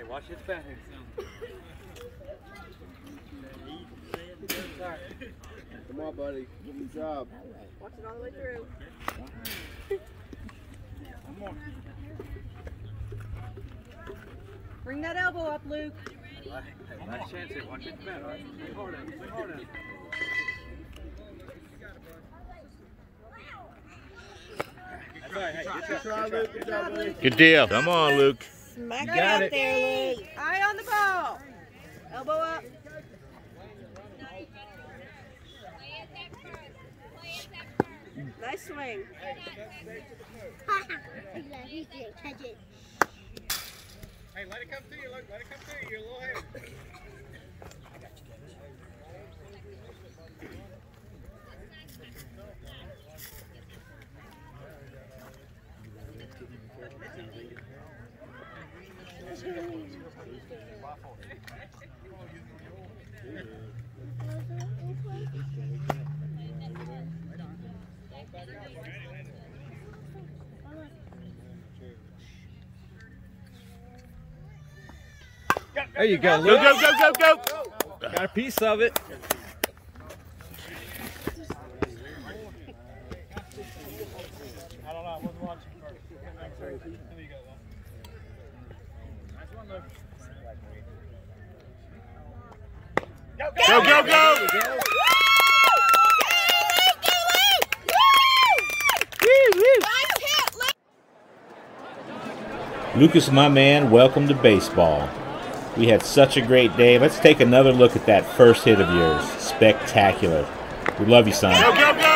Hey, watch his back. Come on, buddy. Good job. Watch it all the way through. Come on. Bring that elbow up, Luke. Hey, last chance here. Watch his back, all right? Stay hard at it. Stay hard at it. All right. Hey, good Good job. try, Luke. Good job, buddy. Good deal. Come on, Luke. Smack You it out it. there, Luke. Eye on the ball. Elbow up. Nice swing. Hey, let it come to you. Let, let it come to you. You're a little heavy. There you go, Go, go, go, go, go. Got a piece of it. I don't know. I wasn't watching first. There you go. Nice one, Luke. Go, go, go. Lucas, my man, welcome to baseball. We had such a great day. Let's take another look at that first hit of yours. Spectacular. We love you, son. Go, go, go!